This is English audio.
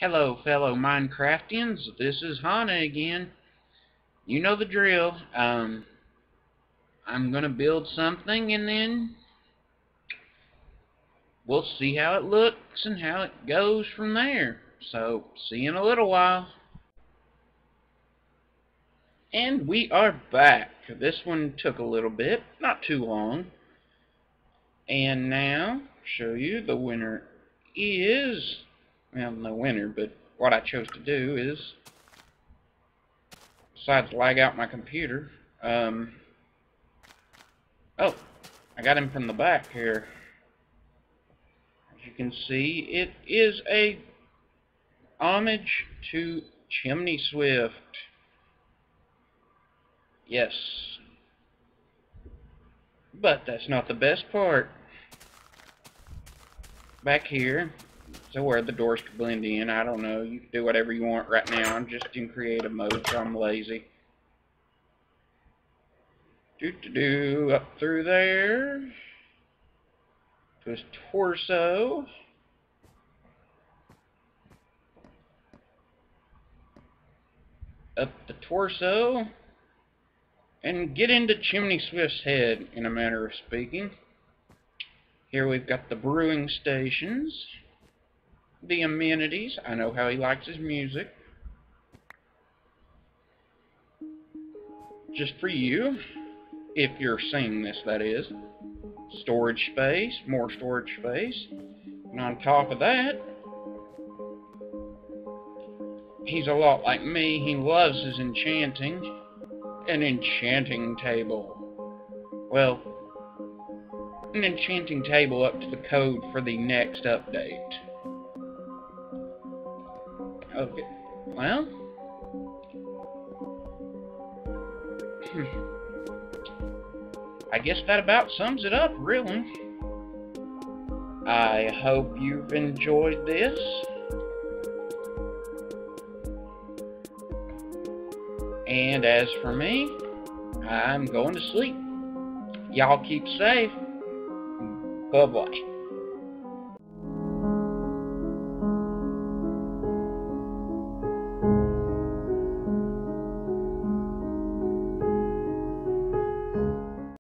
Hello, fellow Minecraftians. This is Hana again. You know the drill. Um, I'm gonna build something and then we'll see how it looks and how it goes from there. So, see you in a little while. And we are back. This one took a little bit, not too long. And now, show you the winner is well, no winner, but what I chose to do is, besides lag out my computer, um, oh, I got him from the back here. As you can see, it is a homage to Chimney Swift. Yes. But that's not the best part. Back here, so where the doors could blend in. I don't know. You can do whatever you want right now. I'm just in creative mode, so I'm lazy. Do do do up through there to his torso. Up the torso and get into Chimney Swift's head in a manner of speaking. Here we've got the brewing stations the amenities. I know how he likes his music. Just for you, if you're seeing this, that is. Storage space, more storage space. And on top of that, he's a lot like me. He loves his enchanting. An enchanting table. Well, an enchanting table up to the code for the next update. Okay. Well. Hmm. I guess that about sums it up, really. I hope you've enjoyed this. And as for me, I'm going to sleep. Y'all keep safe. Bye-bye.